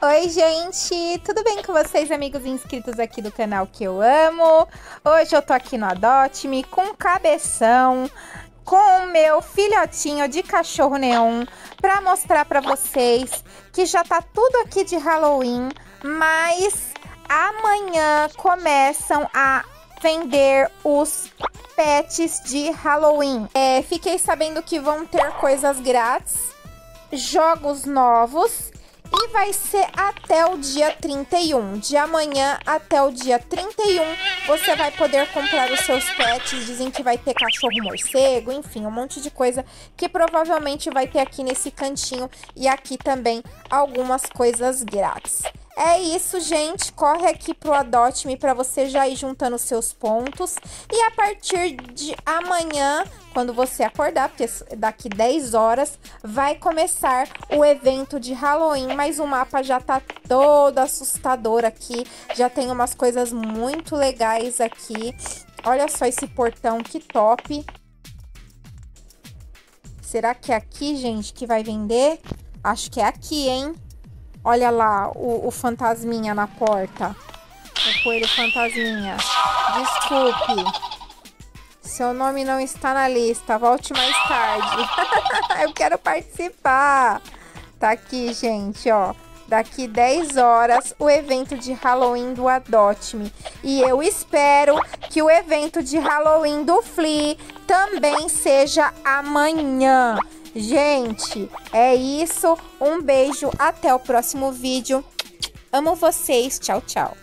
Oi, gente! Tudo bem com vocês, amigos inscritos aqui do canal que eu amo? Hoje eu tô aqui no Adote-me com cabeção, com o meu filhotinho de cachorro neon, pra mostrar pra vocês que já tá tudo aqui de Halloween, mas amanhã começam a vender os pets de Halloween. É, fiquei sabendo que vão ter coisas grátis, jogos novos e vai ser até o dia 31. De amanhã até o dia 31, você vai poder comprar os seus pets. Dizem que vai ter cachorro morcego, enfim, um monte de coisa que provavelmente vai ter aqui nesse cantinho. E aqui também algumas coisas grátis. É isso, gente. Corre aqui pro Adote-me para você já ir juntando seus pontos. E a partir de amanhã, quando você acordar, porque daqui 10 horas, vai começar o evento de Halloween. Mas o mapa já tá todo assustador aqui. Já tem umas coisas muito legais aqui. Olha só esse portão, que top. Será que é aqui, gente, que vai vender? Acho que é aqui, hein? Olha lá o, o fantasminha na porta. O coelho fantasminha. Desculpe. Seu nome não está na lista. Volte mais tarde. Eu quero participar. Tá aqui, gente, ó. Daqui 10 horas, o evento de Halloween do Adote-me. E eu espero que o evento de Halloween do Flea também seja amanhã. Gente, é isso. Um beijo, até o próximo vídeo. Amo vocês. Tchau, tchau.